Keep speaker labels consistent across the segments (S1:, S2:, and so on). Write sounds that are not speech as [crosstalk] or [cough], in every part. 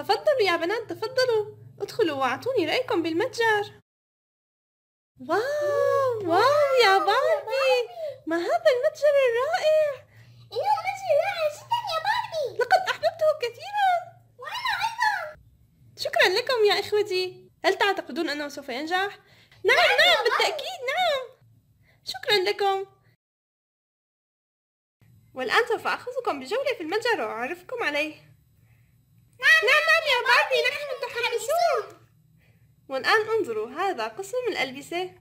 S1: تفضلوا يا بنات تفضلوا. ادخلوا واعطوني رأيكم بالمتجر. واو واو يا باربي. ما هذا المتجر الرائع؟
S2: إنه متجر رائع جدا يا باربي.
S1: لقد أحببته كثيرا.
S2: وأنا أيضا.
S1: شكرا لكم يا إخوتي. هل تعتقدون أنه سوف ينجح؟ نعم نعم بالتأكيد نعم. شكرا لكم. والآن سوف أخذكم بجولة في المتجر وأعرفكم عليه.
S2: نعم
S1: نعم يا باربي نحن متحمسون والآن انظروا هذا قسم الألبسة.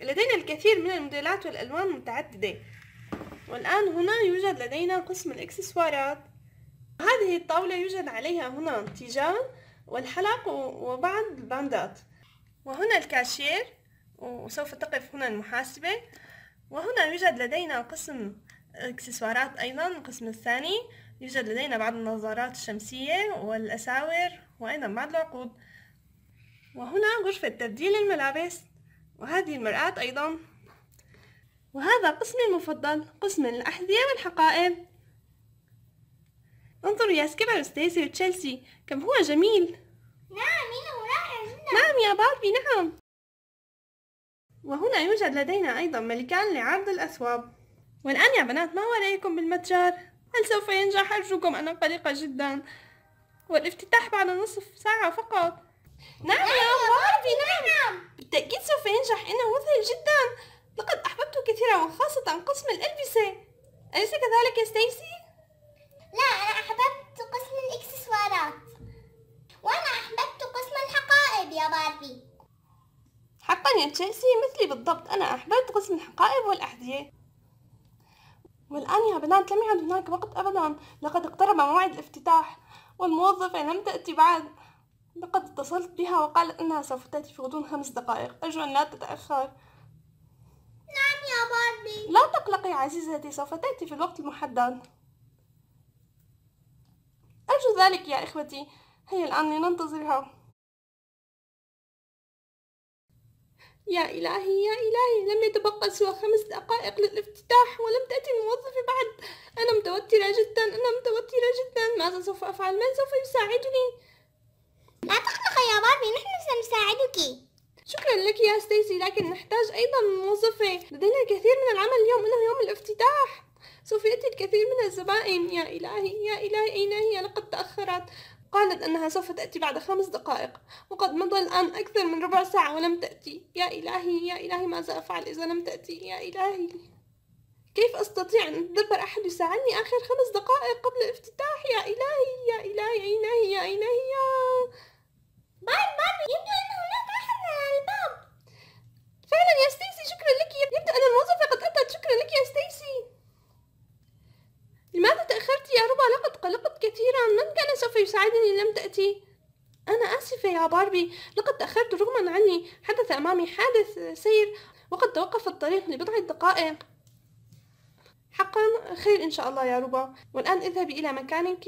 S1: لدينا الكثير من الموديلات والألوان المتعددة والآن هنا يوجد لدينا قسم الإكسسوارات. هذه الطاولة يوجد عليها هنا تيجان والحلق وبعض الباندات. وهنا الكاشير وسوف تقف هنا المحاسبة. وهنا يوجد لدينا قسم اكسسوارات أيضا القسم الثاني يوجد لدينا بعض النظارات الشمسية والأساور وأيضا بعض العقود. وهنا غرفة تبديل الملابس وهذه المرآة أيضا. وهذا قسمي المفضل قسم الأحذية والحقائب. انظروا يا سكيبر وستيسي وتشيلسي كم هو جميل.
S2: نعم إنه رائع جدا.
S1: نعم يا باربي نعم. وهنا يوجد لدينا أيضا ملكان لعرض الأثواب. والآن يا بنات ما هو رأيكم بالمتجر؟ هل سوف ينجح؟ أرجوكم أنا قلقة جدا؟ والافتتاح بعد نصف ساعة فقط. نعم يا باربي نعم. بالتأكيد سوف ينجح إنه مذهل جدا. لقد أحببته كثيرا وخاصة قسم الألبسة. أليس كذلك يا ستيسي؟
S2: لا أنا أحببت قسم الإكسسوارات. وأنا أحببت قسم الحقائب يا باربي.
S1: حقا يا تشيلسي مثلي بالضبط. أنا أحببت قسم الحقائب والأحذية. والآن يا بنات لم يعد هناك وقت أبدا. لقد اقترب موعد الافتتاح والموظفة لم تأتي بعد. لقد اتصلت بها وقالت أنها سوف تأتي في غضون خمس دقائق. أرجو أن لا تتأخر.
S2: نعم يا باربي.
S1: لا تقلقي عزيزتي سوف تأتي في الوقت المحدد. أرجو ذلك يا إخوتي. هيا الآن لننتظرها. يا إلهي يا إلهي لم يتبقى سوى خمس دقائق للافتتاح ولم تأتي الموظفة بعد. أنا متوترة جدا أنا متوترة جدا. ماذا سوف أفعل؟ من سوف يساعدني؟
S2: لا تقلقي يا باربي نحن سنساعدك.
S1: شكرا لك يا ستيسي لكن نحتاج أيضا موظفة. لدينا الكثير من العمل اليوم إنه يوم الافتتاح. سوف يأتي الكثير من الزبائن. يا إلهي يا إلهي أين هي؟ لقد تأخرت. قالت أنها سوف تأتي بعد خمس دقائق وقد مضى الآن أكثر من ربع ساعة ولم تأتي. يا إلهي يا إلهي ماذا أفعل إذا لم تأتي؟ يا إلهي. كيف أستطيع أن أتدبر أحد يساعدني آخر خمس دقائق قبل الافتتاح يا إلهي يا إلهي أين هي أين هي
S2: باربي باربي يبدو أن هناك أحد على الباب.
S1: فعلا يا ستيسي شكرا لك. يبدو أن الموظفة قد أتت. شكرا لك يا ستيسي. لماذا تأخرت يا ربا؟ لقد قلقت كثيرا. من كان سوف يساعدني؟ لم تأتي. أنا آسفة يا باربي. لقد تأخرت رغما عني. حدث أمامي حادث سير وقد توقف الطريق لبضع دقائق. حقا خير إن شاء الله يا ربا. والآن اذهبي إلى مكانك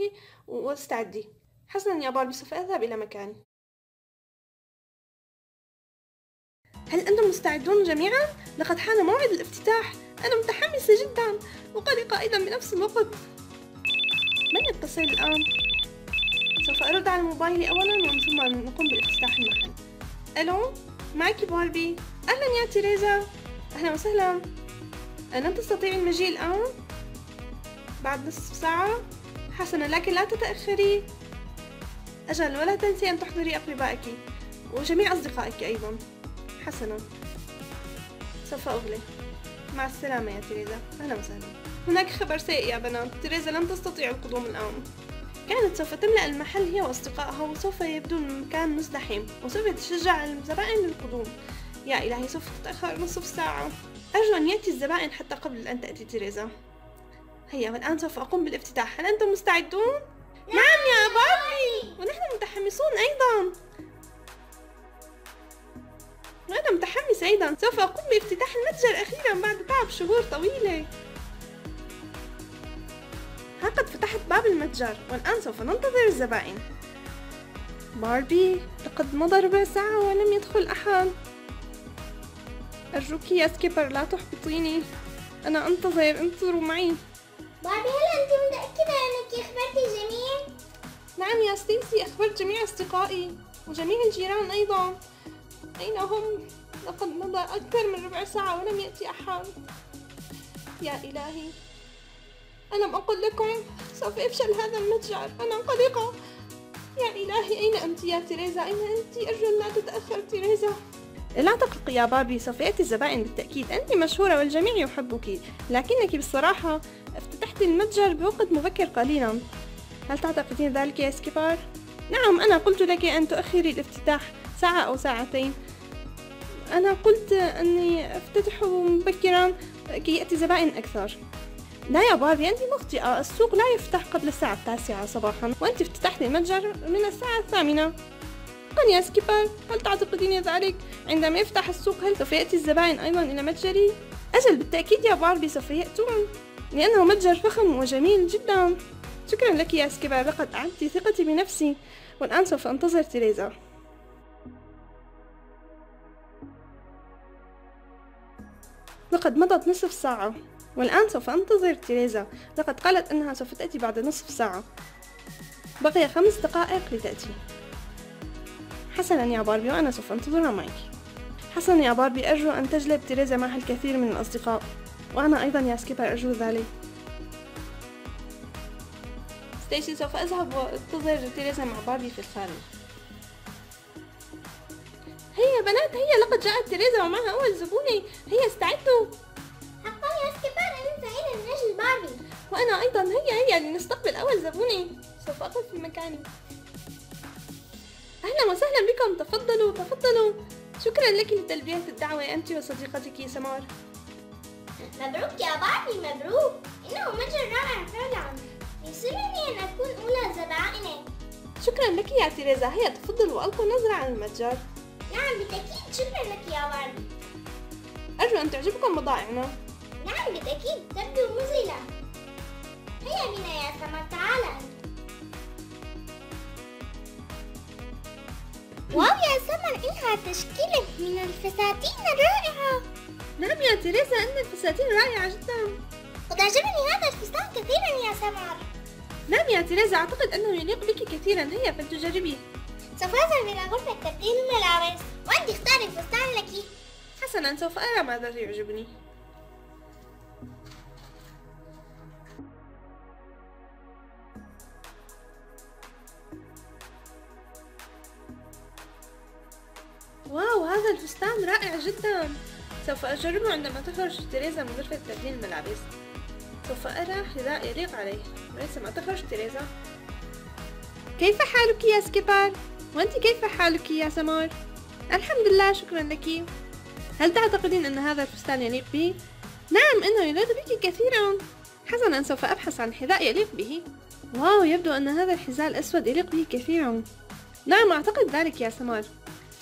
S1: واستعدي. حسنا يا باربي سوف أذهب إلى مكاني. هل أنتم مستعدون جميعا؟ لقد حان موعد الافتتاح. أنا متحمسة جدا. وقلقة أيضا بنفس الوقت. من يتصل الآن؟ سوف أرد على موبايلي أولا ومن ثم نقوم بافتتاح المحل. ألو؟ معك باربي أهلا يا تيريزا. أهلا وسهلا. ألن تستطيعي المجيء الآن؟ بعد نصف ساعة؟ حسنا لكن لا تتأخري. أجل ولا تنسي أن تحضري أقربائك وجميع أصدقائك أيضا. حسنا. سوف أغلق. مع السلامة يا تيريزا أهلا وسهلا. هناك خبر سيء يا بنات. تيريزا لن تستطيع القدوم الآن. كانت سوف تملأ المحل هي وأصدقائها وسوف يبدو المكان مزدحم وسوف تشجع الزبائن للقدوم. يا إلهي سوف تتأخر نصف ساعة. أرجو أن يأتي الزبائن حتى قبل أن تأتي تيريزا هيا والآن سوف أقوم بالافتتاح. هل أنتم مستعدون؟ نعم يا باربي ونحن متحمسون أيضا. وأنا متحمس أيضا. سوف أقوم بافتتاح المتجر أخيرا بعد تعب شهور طويلة. ها قد فتحت باب المتجر والآن سوف ننتظر الزبائن. باربي لقد مضى ربع ساعة ولم يدخل أحد. أرجوك يا سكيبر لا تحبطيني. أنا أنتظر انتظروا معي.
S2: باربي هل أنت متأكدة أنك أخبرت الجميع؟
S1: نعم يا ستيسي أخبرت جميع أصدقائي وجميع الجيران أيضا. أين هم؟ لقد مضى أكثر من ربع ساعة ولم يأتي أحد. يا إلهي ألم أقل لكم؟ سوف يفشل هذا المتجر. أنا قلقة يا إلهي أين أنت يا تيريزا أين أنت أرجو لا تتأخر تيريزا لا تقلقي يا باربي سوف يأتي الزبائن بالتأكيد. أنت مشهورة والجميع يحبك. لكنك بصراحة افتتحت المتجر بوقت مبكر قليلا. هل تعتقدين ذلك يا سكيبار؟ نعم أنا قلت لك أن تؤخري الافتتاح ساعة أو ساعتين. أنا قلت أني أفتتح مبكرا كي يأتي زبائن أكثر. لا يا باربي أنت مخطئة. السوق لا يفتح قبل الساعة التاسعة صباحا وأنت افتتحت المتجر من الساعة الثامنة. يا سكيبر هل تعتقدين ذلك؟ عندما يفتح السوق هل سوف يأتي الزبائن أيضا إلى متجري؟ أجل بالتأكيد يا باربي سوف يأتون لأنه متجر فخم وجميل جدا. شكرا لك يا سكيبر لقد أعدت ثقتي بنفسي والآن سوف أنتظر تيريزا لقد مضت نصف ساعة. والآن سوف أنتظر تيريزا لقد قالت أنها سوف تأتي بعد نصف ساعة. بقي خمس دقائق لتأتي. حسنا يا باربي وأنا سوف أنتظرها معك. حسنا يا باربي أرجو أن تجلب تيريزا معها الكثير من الأصدقاء. وأنا أيضا يا سكيبر أرجو ذلك. ستيسي سوف أذهب وأنتظر تيريزا مع باربي في الخارج. هيا بنات هيا لقد جاءت تيريزا ومعها أول زبونة أنت وصديقتك سمار.
S2: مبروك يا باربي مبروك. إنه متجر رائع فعلا. يسرني أن أكون أولى زبائنه
S1: شكرا لك يا تيريزا. هيا تفضلوا وألقوا نظرة على المتجر.
S2: نعم بالتأكيد. شكرا لك يا باربي
S1: أرجو أن تعجبكم بضائعنا
S2: نعم بالتأكيد. تبدو مذهلة هيا بنا يا سمر تعال. واو يا سمر إنها تشكيلة من الفساتين الرائعة.
S1: نعم يا تيريزا أن الفساتين رائعة جدا.
S2: قد أعجبني هذا الفستان كثيرا يا سمر.
S1: نعم يا تيريزا أعتقد أنه يليق بك كثيرا هيا فلتجربيه.
S2: سوف أذهب إلى غرفة تبديل الملابس وأنت اختاري الفستان لك.
S1: حسنا سوف أرى ماذا يعجبني wow هذا الفستان رائع جدا. سوف أجربه عندما تخرج تيريزا من غرفة تبديل الملابس. سوف أرى حذاء يليق عليه. وليس ما تخرج تيريزا. كيف حالك يا سكيبار؟ وأنت كيف حالك يا سمار؟ الحمد لله شكرا لك. هل تعتقدين أن هذا الفستان يليق بي؟ نعم إنه يليق بك كثيرا. حسنا سوف أبحث عن حذاء يليق به. wow يبدو أن هذا الحذاء الأسود يليق به كثيرا. نعم أعتقد ذلك يا سمار.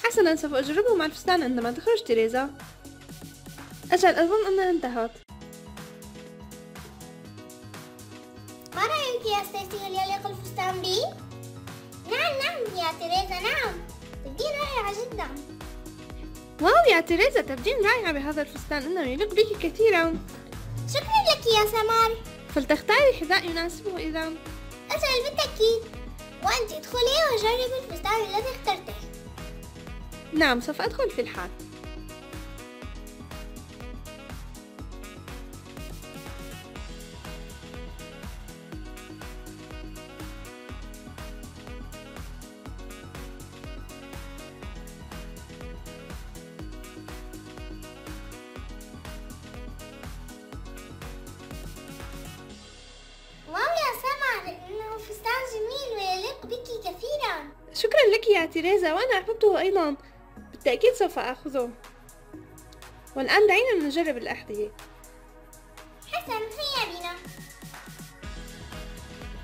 S1: حسنا سوف أجربه مع الفستان عندما تخرج تيريزا. أجل أظن أنها انتهت.
S2: ما رأيك يا ستيسي هل يليق الفستان بي؟ نعم نعم يا تريزا نعم. تبدين رائعة جدا.
S1: wow يا تيريزا تبدين رائعة بهذا الفستان إنه يليق بك كثيرا.
S2: شكرا لك يا سمار.
S1: فلتختاري حذاء يناسبه إذا.
S2: أجل بالتأكيد. وأنت ادخلي وجربي الفستان الذي اخترته.
S1: نعم سوف أدخل في الحال.
S2: فستان جميل ويليق بك كثيرا.
S1: شكرا لك يا تيريزا وأنا أحببته أيضا. بالتأكيد سوف أخذه. والآن دعينا نجرب الأحذية.
S2: حسن هيا بنا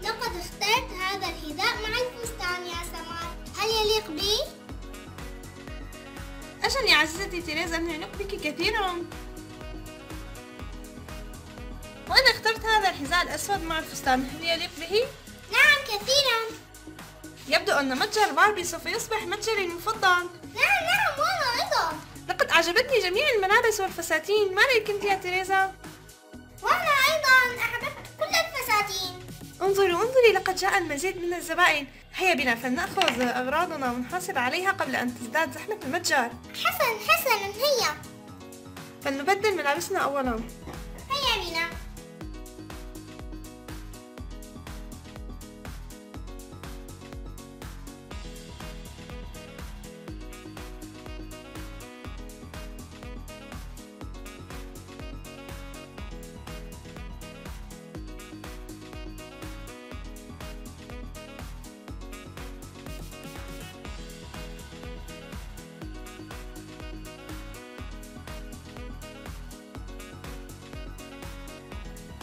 S2: لقد اخترت هذا الحذاء مع الفستان يا سمر هل يليق بي؟
S1: أجل يا عزيزتي تيريزا أنه يليق بك كثيرا. وأنا اخترت هذا الحذاء الأسود مع الفستان هل يليق به؟
S2: نعم كثيرا.
S1: يبدو أن متجر باربي سوف يصبح متجري المفضل أعجبتني جميع الملابس والفساتين. ما رأيك أنت يا تيريزا؟
S2: وأنا أيضا أحببت كل الفساتين.
S1: انظروا انظري لقد جاء المزيد من الزبائن. هيا بنا فلنأخذ أغراضنا ونحاسب عليها قبل أن تزداد زحمة المتجر.
S2: حسن حسن هيا
S1: فلنبدل ملابسنا أولا.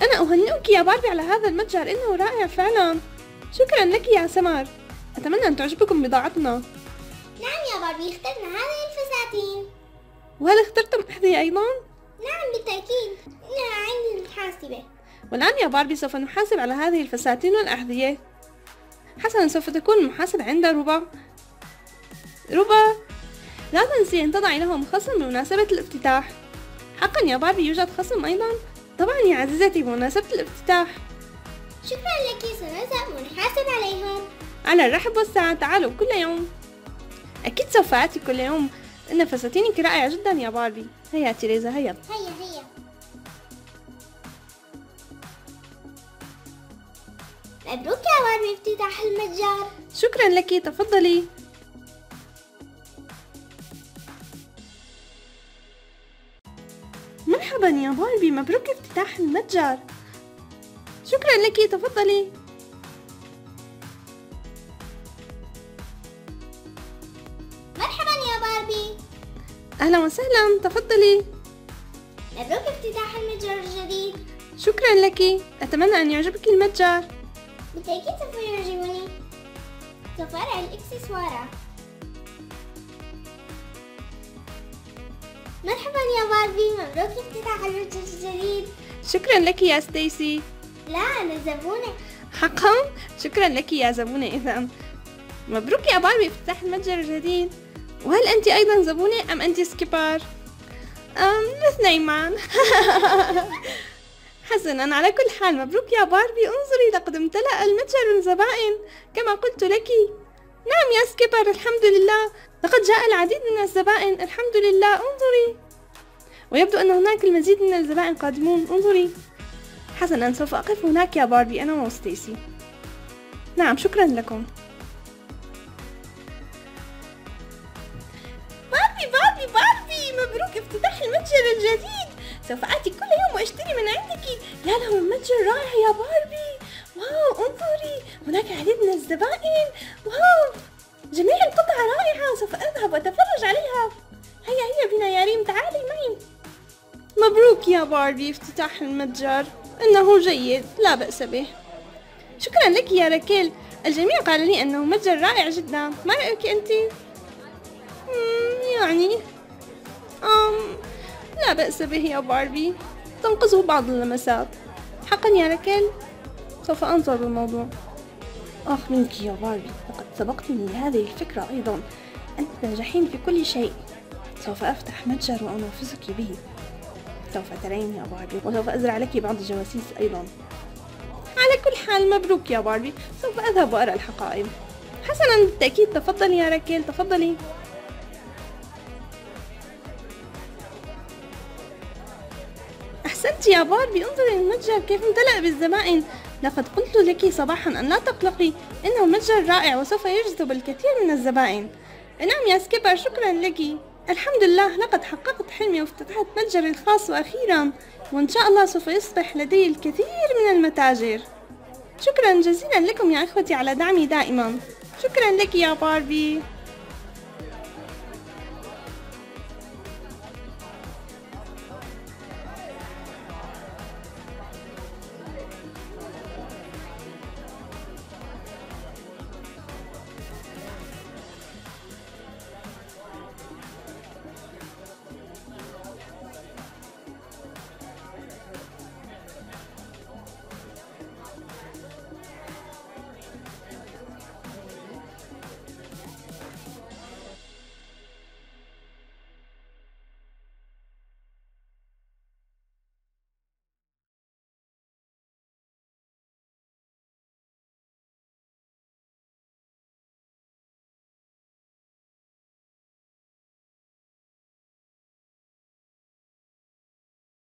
S1: أنا أهنئك يا باربي على هذا المتجر إنه رائع فعلا. شكرا لك يا سمر أتمنى أن تعجبكم بضاعتنا.
S2: نعم يا باربي اخترنا هذه الفساتين.
S1: وهل اخترتم أحذية أيضا؟
S2: نعم بالتأكيد. إنها عند الحاسبة
S1: والآن يا باربي سوف نحاسب على هذه الفساتين والأحذية. حسنا سوف تكون المحاسبة عند ربا ربا لا تنسي أن تضعي لهم خصم بمناسبة الافتتاح. حقا يا باربي يوجد خصم أيضا. طبعا يا عزيزتي بمناسبة الافتتاح.
S2: شكرا لك سنذهب ونحاسب عليهم.
S1: على الرحب والسعة تعالوا كل يوم. أكيد سوف آتي كل يوم. إن فساتينك رائعة جدا يا باربي. هيا تيريزا هيا.
S2: هيا هيا. مبروك يا باربي افتتاح المتجر.
S1: شكرا لك تفضلي. مرحبا يا باربي مبروك افتتاح المتجر. شكرا لك تفضلي.
S2: مرحبا يا باربي.
S1: أهلا وسهلا تفضلي.
S2: مبروك افتتاح المتجر الجديد.
S1: شكرا لك أتمنى أن يعجبك المتجر.
S2: بالتأكيد سوف يعجبني. سوف أرى الإكسسوارات مرحبا يا باربي مبروك افتتاح المتجر الجديد.
S1: شكرا لك يا ستيسي.
S2: لا أنا زبونة.
S1: حقا؟ شكرا لك يا زبونة إذا. مبروك يا باربي افتتاح المتجر الجديد. وهل أنت أيضا زبونة أم أنت سكيبر؟ أم الاثنين معا [laughs] حسنا على كل حال مبروك يا باربي انظري لقد امتلأ المتجر الزبائن. كما قلت لك. نعم يا سكيبر الحمد لله. لقد جاء العديد من الزبائن. الحمد لله انظري. ويبدو أن هناك المزيد من الزبائن قادمون. انظري. حسنا سوف أقف هناك يا باربي. أنا وستيسي. نعم شكرا لكم. باربي باربي باربي. مبروك افتتاح المتجر الجديد. سوف آتي كل يوم وأشتري من عندك. يا له المتجر رائع يا باربي. wow انظري. هناك العديد من الزبائن. wow. جميع أذهب وأتفرج عليها. هيا هيا بنا يا ريم تعالي معي. مبروك يا باربي افتتاح المتجر. إنه جيد لا بأس به. شكرا لك يا راكيل. الجميع قال لي أنه متجر رائع جدا. ما رأيك أنت؟ يعني أم لا بأس به يا باربي تنقصه بعض اللمسات. حقا يا راكيل سوف أنظر بالموضوع آخ منك يا باربي لقد سبقتني لهذه الفكرة أيضا. أنت تنجحين في كل شيء. سوف أفتح متجر وأنافسك به. سوف ترين يا باربي وسوف أزرع لك بعض الجواسيس أيضا. على كل حال مبروك يا باربي. سوف أذهب وأرى الحقائب. حسنا بالتأكيد تفضلي يا راكيل تفضلي. أحسنت يا باربي انظري المتجر كيف امتلأ بالزبائن. لقد قلت لك صباحا أن لا تقلقي إنه متجر رائع وسوف يجذب الكثير من الزبائن. نعم يا سكيبر شكرا لك. الحمد لله لقد حققت حلمي وافتتحت متجري الخاص وأخيرا وإن شاء الله سوف يصبح لدي الكثير من المتاجر. شكرا جزيلا لكم يا إخوتي على دعمي دائما. شكرا لك يا باربي.